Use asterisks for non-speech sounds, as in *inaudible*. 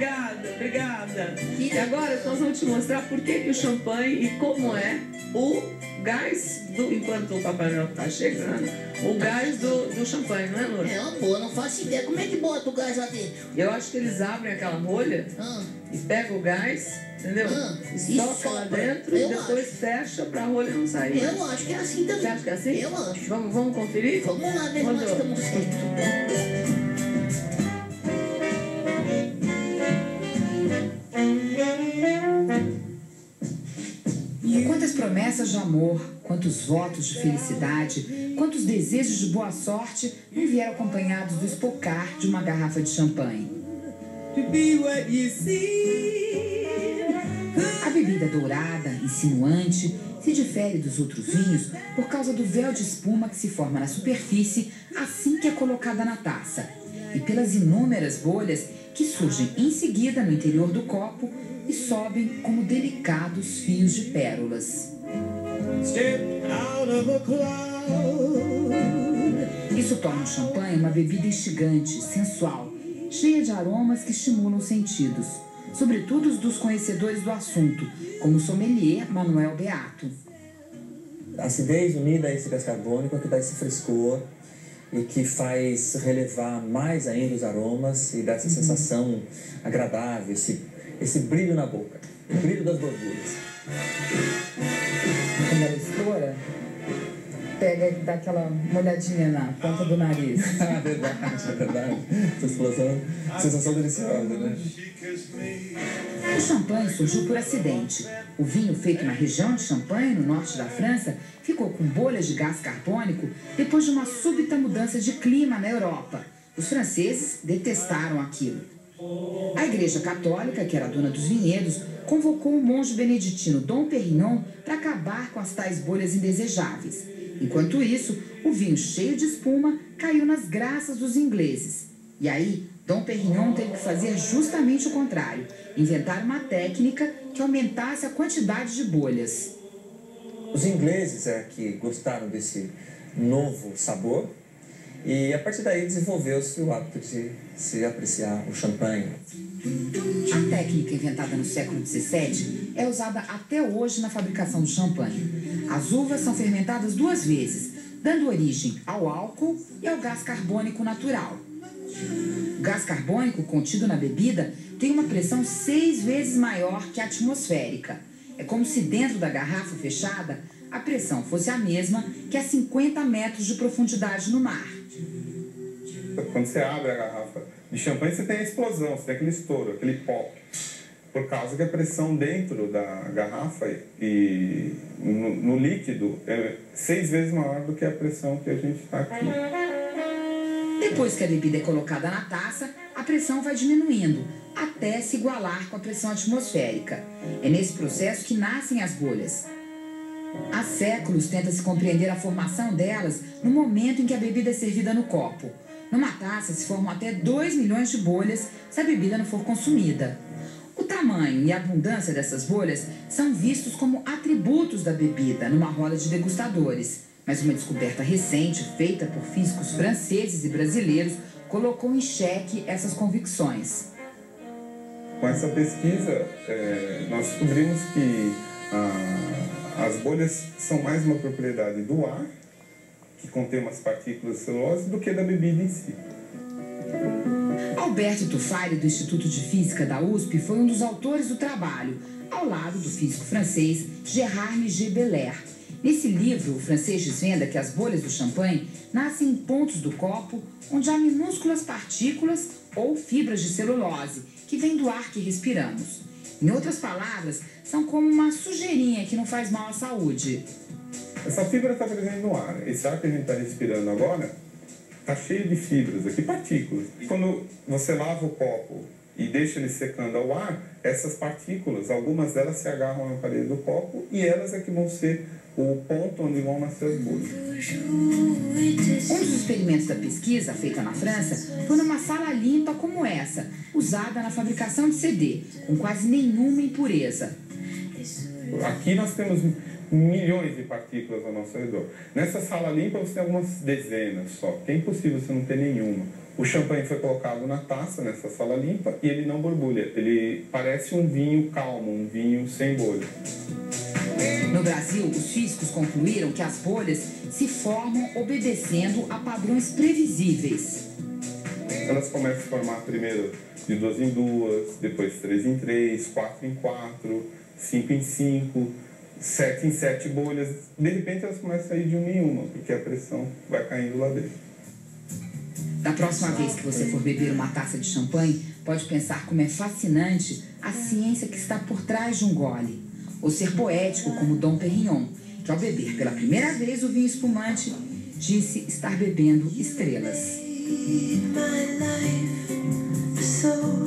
Obrigada, obrigada. E agora nós vamos te mostrar por que, que o champanhe e como é o gás do. Enquanto o Papai Noel tá chegando, o gás do, do champanhe, não é, Loura? É uma boa, não faço ideia. Como é que bota o gás lá dentro? Eu acho que eles abrem aquela rolha Ah, e pegam o gás, entendeu? Ah, e e soca lá dentro e Eu depois fecha pra rolha não sair. eu acho que é assim também. Você acha que é assim? Eu acho. Vamos, vamos conferir? Vamos lá ver se nós Rodou. estamos certos. Promessas de amor, quantos votos de felicidade, quantos desejos de boa sorte não vieram acompanhados do espocar de uma garrafa de champanhe. A bebida dourada, insinuante, se difere dos outros vinhos por causa do véu de espuma que se forma na superfície assim que é colocada na taça e pelas inúmeras bolhas que surgem em seguida no interior do copo e sobem como delicados fios de pérolas. Isso torna o champanhe uma bebida instigante, sensual, cheia de aromas que estimulam os sentidos, sobretudo os dos conhecedores do assunto, como o sommelier Manuel Beato. A acidez unida a esse gás carbônico é que dá esse frescor e que faz relevar mais ainda os aromas e dá essa sensação agradável, esse, esse brilho na boca, o brilho das gorduras. Quando ela estoura, pega e dá aquela molhadinha na ponta do nariz. Ah, *laughs* verdade, é verdade. Essa explosão, sensação deliciosa, né? O champanhe surgiu por acidente. O vinho feito na região de Champagne, no norte da França, ficou com bolhas de gás carbônico depois de uma súbita mudança de clima na Europa. Os franceses detestaram aquilo. A Igreja Católica, que era dona dos vinhedos, convocou o monge beneditino Dom Perignon para acabar com as tais bolhas indesejáveis. Enquanto isso, o vinho cheio de espuma caiu nas graças dos ingleses. E aí, Dom Perignon teve que fazer justamente o contrário, inventar uma técnica que aumentasse a quantidade de bolhas. Os ingleses é que gostaram desse novo sabor e a partir daí desenvolveu-se o hábito de se apreciar o champanhe. A técnica inventada no século XVII é usada até hoje na fabricação do champanhe. As uvas são fermentadas duas vezes, dando origem ao álcool e ao gás carbônico natural. O gás carbônico contido na bebida tem uma pressão seis vezes maior que a atmosférica. É como se dentro da garrafa fechada a pressão fosse a mesma que a 50 metros de profundidade no mar. Quando você abre a garrafa de champanhe, você tem a explosão, você tem aquele estouro, aquele pop. Por causa que a pressão dentro da garrafa e no, no líquido é seis vezes maior do que a pressão que a gente está aqui. Depois que a bebida é colocada na taça, a pressão vai diminuindo até se igualar com a pressão atmosférica. É nesse processo que nascem as bolhas. Há séculos tenta-se compreender a formação delas no momento em que a bebida é servida no copo. Numa taça se formam até 2 milhões de bolhas se a bebida não for consumida. O tamanho e a abundância dessas bolhas são vistos como atributos da bebida numa roda de degustadores. Mas uma descoberta recente, feita por físicos franceses e brasileiros, colocou em xeque essas convicções. Com essa pesquisa, é, nós descobrimos que ah, as bolhas são mais uma propriedade do ar, que contém umas partículas celulose, do que da bebida em si. Alberto Tufari, do Instituto de Física da USP, foi um dos autores do trabalho, ao lado do físico francês Gérard G. Belair. Nesse livro, o francês desvenda que as bolhas do champanhe nascem em pontos do copo onde há minúsculas partículas ou fibras de celulose que vêm do ar que respiramos. Em outras palavras, são como uma sujeirinha que não faz mal à saúde. Essa fibra está presente no ar. Esse ar que a gente está respirando agora está cheio de fibras aqui, partículas. Quando você lava o copo e deixa ele secando ao ar, essas partículas, algumas delas se agarram na parede do copo e elas é que vão ser o ponto onde vão nascer as bolhas. Um dos experimentos da pesquisa, feita na França, foi numa sala limpa como essa, usada na fabricação de CD, com quase nenhuma impureza. Aqui nós temos milhões de partículas ao nosso redor. Nessa sala limpa você tem algumas dezenas só, que é impossível você não ter nenhuma. O champanhe foi colocado na taça, nessa sala limpa, e ele não borbulha. Ele parece um vinho calmo, um vinho sem bolha. No Brasil, os físicos concluíram que as bolhas se formam obedecendo a padrões previsíveis. Elas começam a formar primeiro de duas em duas, depois três em três, quatro em quatro, cinco em cinco, sete em sete bolhas. De repente elas começam a sair de uma em uma, porque a pressão vai caindo lá dentro. Da próxima vez que você for beber uma taça de champanhe, pode pensar como é fascinante a ciência que está por trás de um gole. Ou ser poético como Dom Perignon, que ao beber pela primeira vez o vinho espumante, disse estar bebendo estrelas. My life so.